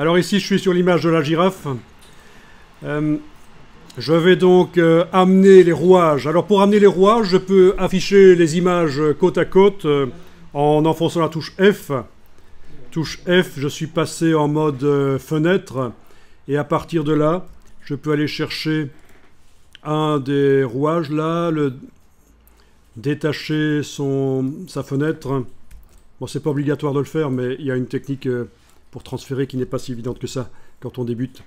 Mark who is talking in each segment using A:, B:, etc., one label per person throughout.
A: Alors ici, je suis sur l'image de la girafe. Euh, je vais donc euh, amener les rouages. Alors pour amener les rouages, je peux afficher les images côte à côte euh, en enfonçant la touche F. Touche F, je suis passé en mode fenêtre. Et à partir de là, je peux aller chercher un des rouages là, le détacher sa fenêtre. Bon, c'est pas obligatoire de le faire, mais il y a une technique pour transférer qui n'est pas si évidente que ça quand on débute.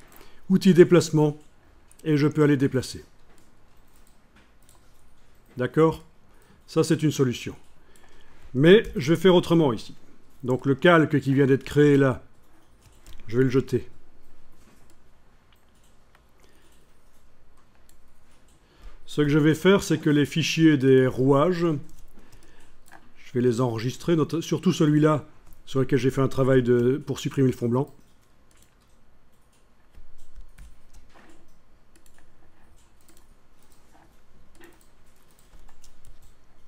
A: Outil déplacement, et je peux aller déplacer. D'accord? Ça, c'est une solution. Mais je vais faire autrement ici. Donc le calque qui vient d'être créé là, je vais le jeter. Ce que je vais faire, c'est que les fichiers des rouages, je vais les enregistrer, surtout celui-là, sur lequel j'ai fait un travail pour supprimer le fond blanc.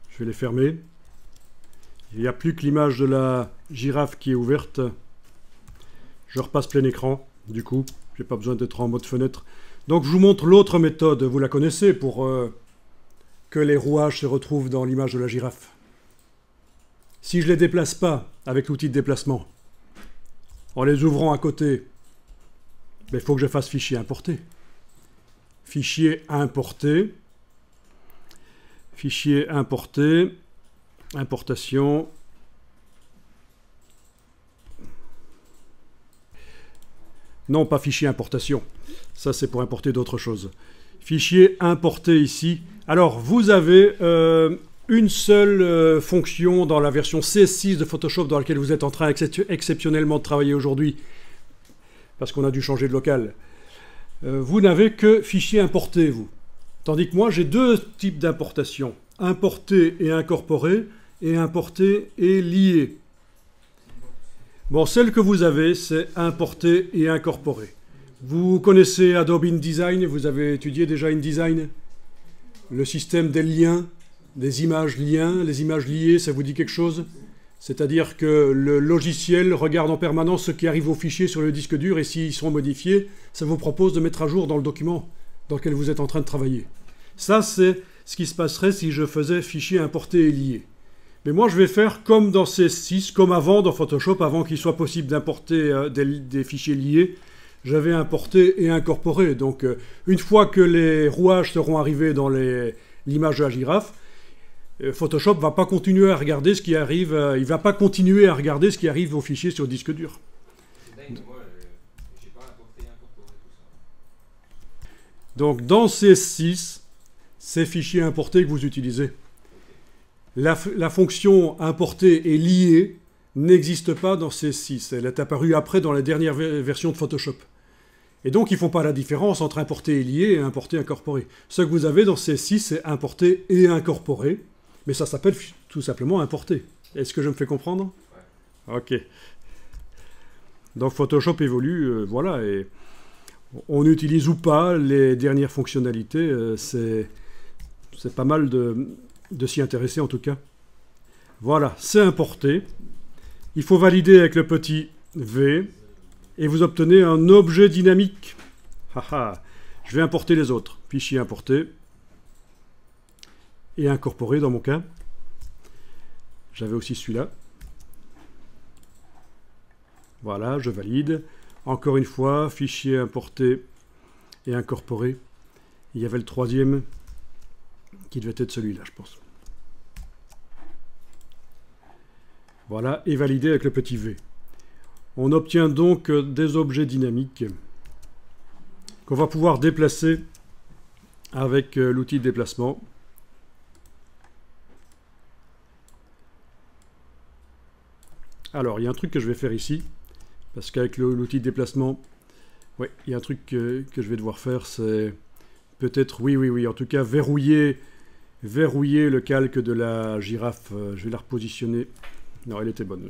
A: Je vais les fermer. Il n'y a plus que l'image de la girafe qui est ouverte. Je repasse plein écran, du coup, j'ai pas besoin d'être en mode fenêtre. Donc je vous montre l'autre méthode, vous la connaissez, pour euh, que les rouages se retrouvent dans l'image de la girafe. Si je les déplace pas avec l'outil de déplacement, en les ouvrant à côté, ben, il faut que je fasse fichier importé. Fichier importé. Fichier importé. Importation. Non, pas fichier importation. Ça, c'est pour importer d'autres choses. Fichier importé ici. Alors, vous avez euh, une seule euh, fonction dans la version CS6 de Photoshop dans laquelle vous êtes en train exceptionnellement de travailler aujourd'hui, parce qu'on a dû changer de local. Euh, vous n'avez que fichier importé, vous. Tandis que moi, j'ai deux types d'importation. Importer et incorporer, et importer et lier. Bon, celle que vous avez, c'est importer et incorporer. Vous connaissez Adobe InDesign, vous avez étudié déjà InDesign? Le système des liens, des images les images liées, ça vous dit quelque chose? C'est-à-dire que le logiciel regarde en permanence ce qui arrive aux fichiers sur le disque dur et s'ils sont modifiés, ça vous propose de mettre à jour dans le document dans lequel vous êtes en train de travailler. Ça, c'est ce qui se passerait si je faisais fichier importé et lié. Mais moi, je vais faire comme dans CS6, comme avant dans Photoshop, avant qu'il soit possible d'importer euh, des, fichiers liés. J'avais importé et incorporé. Donc, euh, une fois que les rouages seront arrivés dans l'image de la girafe, Photoshop va pas continuer à regarder ce qui arrive. il va pas continuer à regarder ce qui arrive aux fichiers sur disque dur. Donc, dans CS6, ces fichiers importés que vous utilisez la, fonction importer et lier n'existe pas dans CS6. Elle est apparue après dans la dernière version de Photoshop. Et donc, ils ne font pas la différence entre importer et lier et importer et incorporer. Ce que vous avez dans CS6, c'est importer et incorporer. Mais ça s'appelle tout simplement importer. Est-ce que je me fais comprendre? Ok. Donc Photoshop évolue, euh, voilà, et on utilise ou pas les dernières fonctionnalités, euh, c'est pas mal de, de s'y intéresser en tout cas. Voilà, c'est importé. Il faut valider avec le petit V et vous obtenez un objet dynamique. Je vais importer les autres. Fichier importé et incorporer dans mon cas. J'avais aussi celui-là. Voilà, je valide. Encore une fois, fichier importé et incorporé. Il y avait le troisième qui devait être celui-là, je pense. Voilà, et validé avec le petit V. On obtient donc des objets dynamiques qu'on va pouvoir déplacer avec euh, l'outil de déplacement. Alors, il y a un truc que je vais faire ici, parce qu'avec l'outil de déplacement, oui, il y a un truc que, je vais devoir faire, c'est peut-être, oui, oui, oui, en tout cas, verrouiller, verrouiller le calque de la girafe. Euh, je vais la repositionner non, elle était bonne.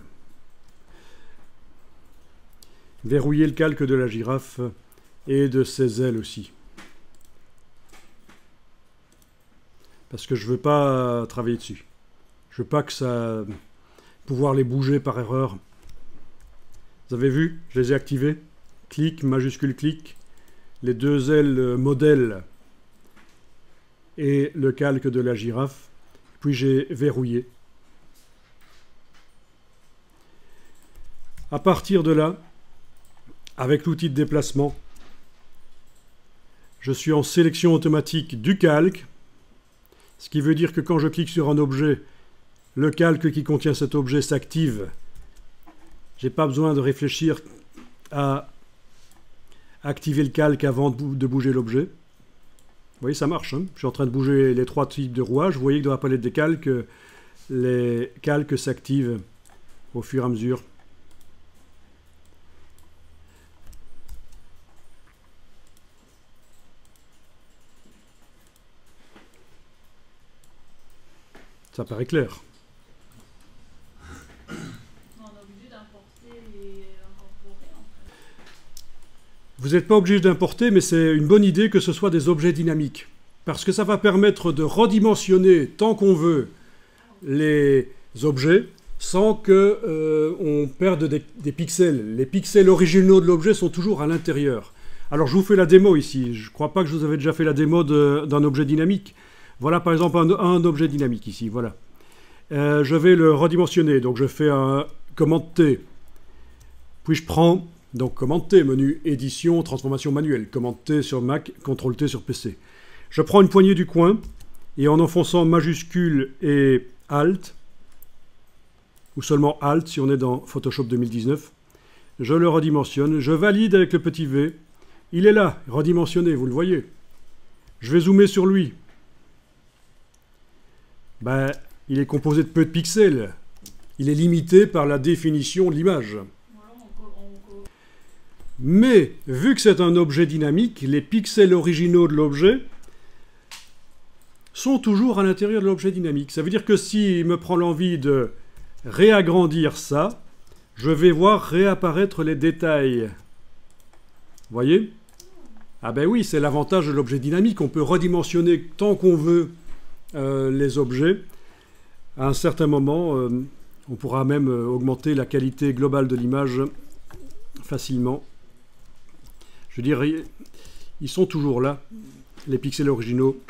A: Verrouiller le calque de la girafe et de ses ailes aussi. Parce que je veux pas travailler dessus. Je veux pas que ça... pouvoir les bouger par erreur. Vous avez vu Je les ai activés. clic, majuscule clic, les deux ailes modèle et le calque de la girafe. Puis j'ai verrouillé. À partir de là, avec l'outil de déplacement, je suis en sélection automatique du calque, ce qui veut dire que quand je clique sur un objet, le calque qui contient cet objet s'active. Je n'ai pas besoin de réfléchir à activer le calque avant de bouger l'objet. Vous voyez, ça marche. Hein. je suis en train de bouger les trois types de rouages. Vous voyez que dans la palette des calques, les calques s'activent au fur et à mesure. Ça paraît clair. Vous n'êtes pas obligé d'importer, mais c'est une bonne idée que ce soit des objets dynamiques. Parce que ça va permettre de redimensionner tant qu'on veut les objets sans qu'on euh, perde des, pixels. Les pixels originaux de l'objet sont toujours à l'intérieur. Alors je vous fais la démo ici. Je ne crois pas que je vous avais déjà fait la démo d'un objet dynamique. Voilà par exemple un, objet dynamique ici, voilà. Euh, je vais le redimensionner, donc je fais un commande T. Puis je prends, donc commande T, menu édition, transformation manuelle, commande T sur Mac, CTRL T sur PC. Je prends une poignée du coin, et en enfonçant majuscule et Alt, ou seulement Alt si on est dans Photoshop 2019, je le redimensionne, je valide avec le petit V, il est là, redimensionné, vous le voyez. Je vais zoomer sur lui, ben, il est composé de peu de pixels. Il est limité par la définition de l'image. Mais, vu que c'est un objet dynamique, les pixels originaux de l'objet sont toujours à l'intérieur de l'objet dynamique. Ça veut dire que s'il me prend l'envie de réagrandir ça, je vais voir réapparaître les détails. Voyez? Ah ben oui, c'est l'avantage de l'objet dynamique. On peut redimensionner tant qu'on veut euh, les objets. À un certain moment, euh, on pourra même euh, augmenter la qualité globale de l'image facilement. Je dirais, ils sont toujours là, les pixels originaux.